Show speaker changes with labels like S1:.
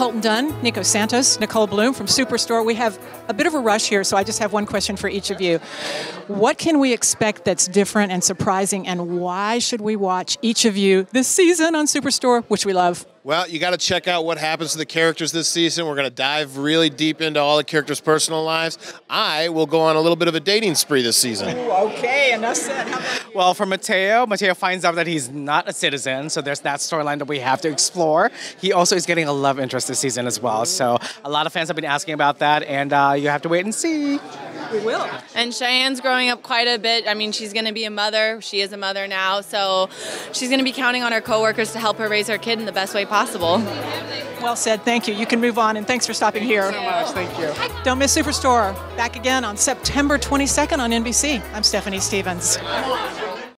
S1: Colton Dunn, Nico Santos, Nichole Bloom from Superstore. We have a bit of a rush here, so I just have one question for each of you. What can we expect that's different and surprising, and why should we watch each of you this season on Superstore, which we love?
S2: Well, you got to check out what happens to the characters this season. We're going to dive really deep into all the characters' personal lives. I will go on a little bit of a dating spree this season.
S1: Ooh, okay, enough said.
S3: Well, for Mateo, Mateo finds out that he's not a citizen, so there's that storyline that we have to explore. He also is getting a love interest this season as well, so a lot of fans have been asking about that, and uh, you have to wait and see.
S1: We will.
S4: And Cheyenne's growing up quite a bit. I mean, she's going to be a mother. She is a mother now, so she's going to be counting on her coworkers to help her raise her kid in the best way possible.
S1: Well said. Thank you. You can move on, and thanks for stopping here.
S3: so much. Thank you.
S1: Don't miss Superstore. Back again on September 22nd on NBC. I'm Stephanie Stephens.